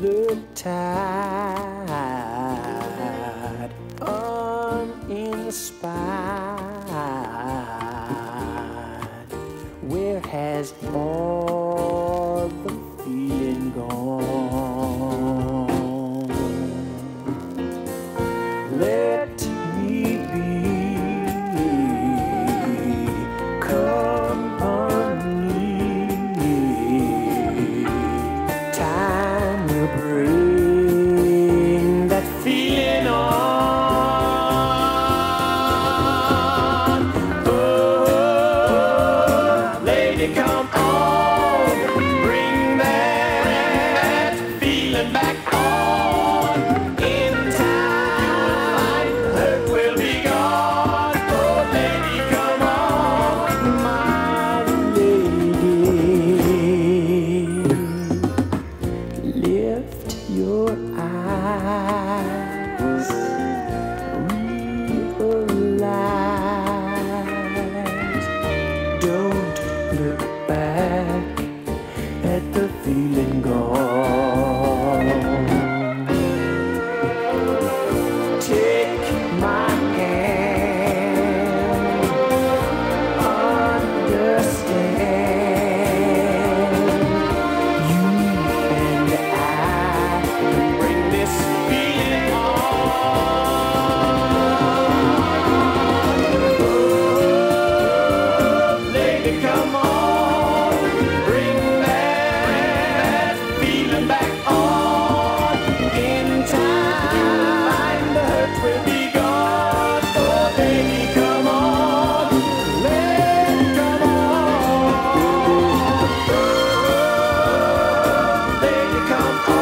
look tired, uninspired. Where has all breathe. your eyes. baby, come on.